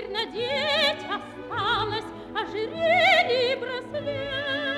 теперь надеть осталось ожерелье и браслет.